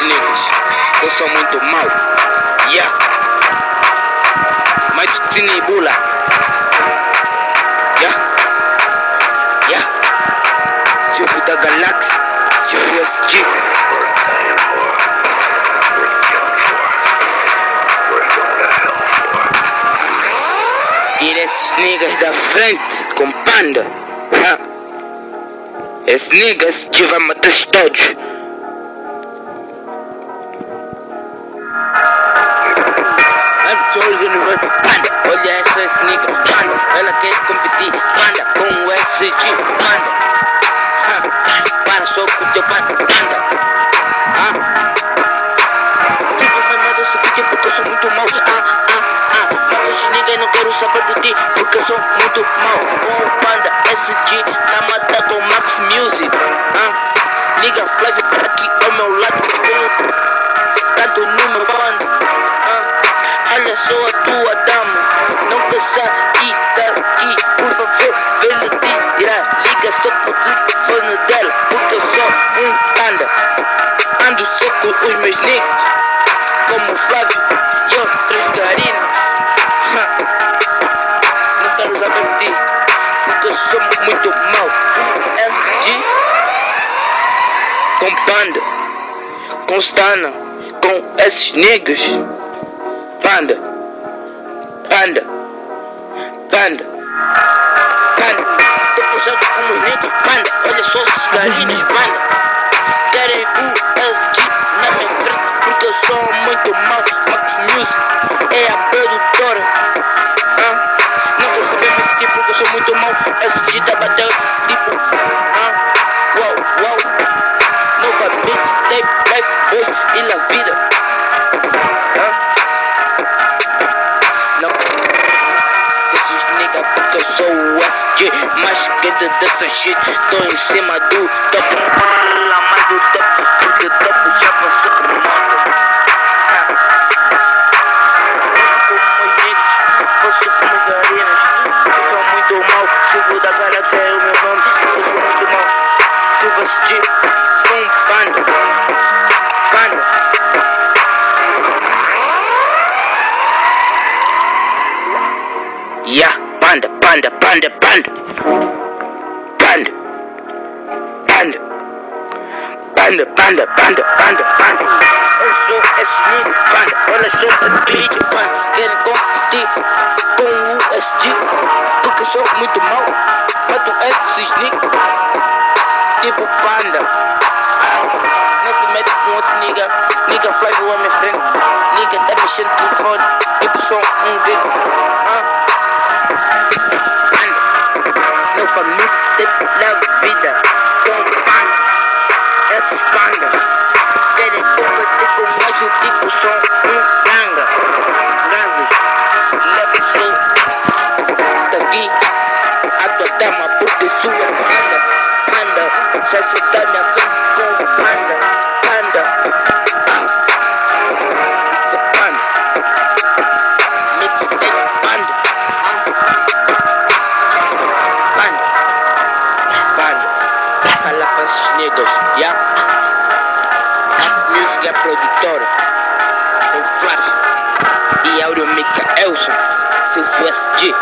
niggas. Eu sou muito mal. Yeah. Mas tu tinibula. Yeah. Yeah. Silvio da galáxia. Silvio SG. E esses niggas da frente com panda. Ha. Esses niggas que vai matar todos. Panda. Olha essa nigga, panda. Ela quer competir, panda. Com o SG, panda. Para só com teu panda, panda. Ah. Tipo, vai mandar esse vídeo porque eu sou muito mal. Ah, ah, ah. Mata esse nigga e não quero saber de ti porque eu sou muito mal. Com o panda, SG, na mata com Max Music. Ah. Liga Flávio aqui ao meu lado. Olha só a tua dama, nunca saí daqui, por favor, vê lhe tirar. Liga só pro telefone dela, porque eu sou um panda. Ando só com os meus negros, como o Flávio e outros garinas. Ha. Não quero saber de ti, porque eu sou muito mau. SG com panda, com stana, com esses negros. Panda. Panda. Panda. Panda. Tô puxando com os negros, panda. Olha só esses galinhas, panda. Querem SG na minha frente, porque eu sou muito mal. Max Music é a produtora. Ah, não quero saber mentir porque eu sou muito mal. SG tá batendo tipo. Ah, uau, uau. Nova mixtape, life boys e la vida. Porque eu sou o SG Mais quente dessa shit Tô em cima do top Fala mais do top Porque top já passou por moto como garinas Eu sou muito mal Silvio da galáxia é o meu nome Eu sou muito mal Silvio SG Yeah, panda, panda, panda. Panda. Panda. Panda, panda, panda, panda, panda. Eu sou esse nigga, panda. Olha só esse vídeo, panda. Querem competir com o SG. Porque sou muito mal. Mato esses niggas. Tipo panda. Ah, não se mete com outro nigga. Nigga Flávio à minha frente. Nigga tá mexendo telefone. Tipo sou um dedo. Ah. Nova mixtape na vida Com panda Essas pandas Querem competir com mais o tipo som Um ganga Gangas Leve som Daqui A tua dama porque sua panda Panda se da minha frente Esses negros, já? Max Music é produtora. O Flávio. E Aureo Micaelson. Silvio SG.